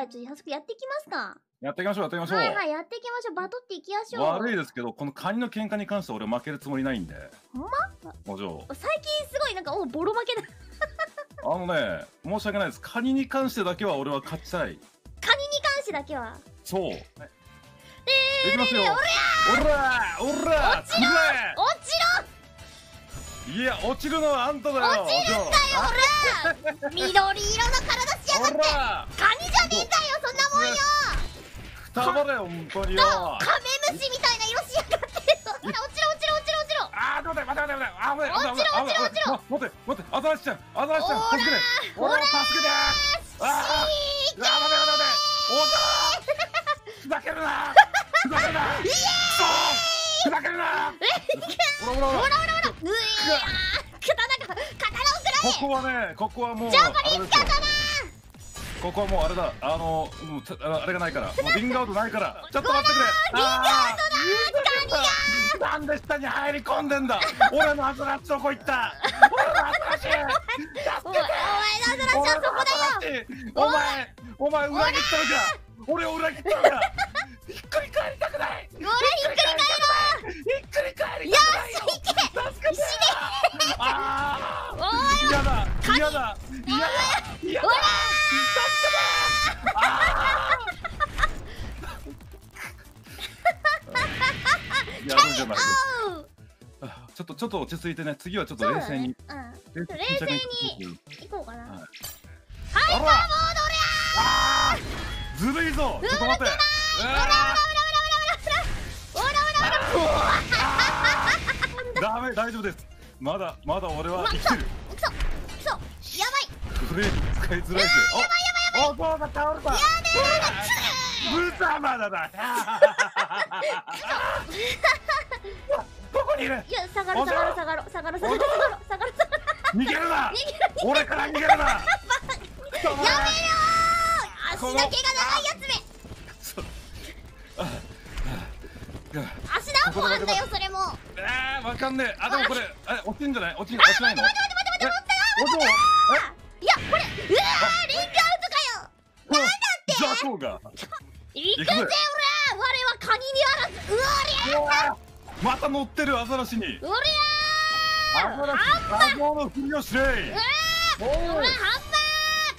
はい、ちょっと早速やっていきますか。やっていきましょう、やっていきましょう。はいはい、やっていきましょう。バトっていきましょう。悪いですけど、このカニの喧嘩に関しては俺負けるつもりないんで。ほんま？もちろん。最近すごいなんか、おボロ負けだ。あのね、申し訳ないです。カニに関してだけは俺は勝ちたい。カニに関してだけは？そう。えー、いきますよ。おらおら落ちろ落ちろいや、落ちるのはあんただよ落ちるんだよ、おら緑色の体しやがってカニ双葉だよ本当によ。カメムシみたいな色しやがって。ほら落ちろ落ちろ落ちろ。落ちろあー待って待って待ってあ危ない落ちろ落ちろ落ちろ。待て待てアザラシちゃんアザラシちゃん助けて。助けて。あー。あー待って待って待て。おーふざけるなふざけるなイエーイ。ふざけるなほらほらほら。ほらうえー。刀が刀をくらえここはねここはもうジャパニ刀ここはもうあれだ。あのもうあれがないから。もうリングアウトないから。ちょっと待ってくれ。リングアウトだなんで下に入り込んでんだ。俺のアザラシどこ行った。俺のアザラシ助けてお前のアザラシはそこだよ。お前お前裏切ったのか。俺を裏切ったのか。ひっくり返りたくない。ちょっと落ち着いてね、次はちょっと冷静に。ね、うん。冷静に行こうかな。はい、ハイパーードずるいぞ。らららららららららら。ダメ、大丈夫です。まだまだ俺は生きる。くそ、くそ、やばい。レー使いづらいぜ。やばいやばいやばい。お父さん倒れた。やべ。だ。いるいや下がる下がる下がる下がる下がる下がる下がる。逃げるな！俺から逃げるな！やめろ足る、下が長いやつめ。足何本あんだよそれも。えー、わかんねえ。あでもこれえ落ちんじゃない？落ちん落ちない？の待って待って待って待って待っていやこれうわリンクアウトかよ。なんだって？行くぜ。また乗ってるアザラシに。おりゃー！ンマーシらハンマー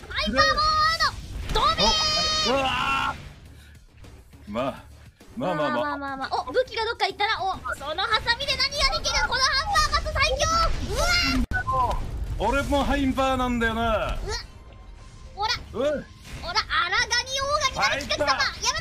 ハンパーフードドビーうわまあまあまあまあまあまあお武器がどっか行ったらおそのハサミで何ができるこのハンバーガー最強うわ俺もハイパーなんだよなうおらおらあらがにオーガになる企画様やめ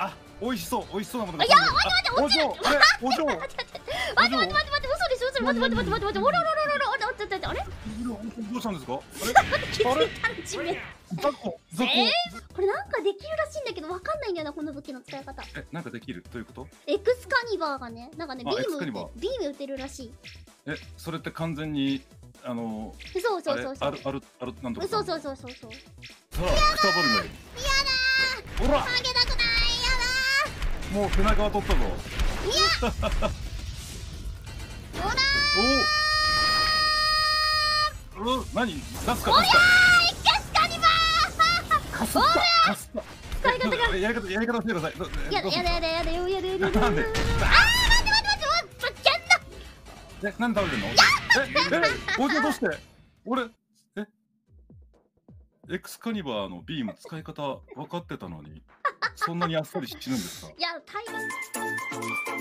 あ美味しそう美味しそうなものが。いや待って待ってお嬢あれお嬢。ーだ待って待って待って待って待って嘘でしょ嘘で待って待って待って待って待っておろろろろろあれあれ？あれどうしたんですか？気あれ？づいたら地面。ザコザコえこれなんかできるらしいんだけどわかんないんだよなこの武器の使い方。えなんかできる？どういうこと？エクスカニバーがねなんかねビあーム撃てビーム撃てるらしい。えそれって完全にあのそうそうそうそうあるあるあるなんとかそうそうそうそうそうさあくたばるねやだほらーあげたくないもう背中は取ったぞ。やだー。ほらおお何？出すか？出すか。ーエクスカニバーか。すったかすった使い方がやり方やり方教えてください。どやだやだやだやだよやだやだやだ。なんで？あー待って待って待っておいぶっけんなえ何食べてんの？ええおじゃどうして。俺え？エクスカニバーのビーム使い方分かってたのにそんなにあっさり死ぬんですか？いや体温